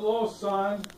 Hello, son.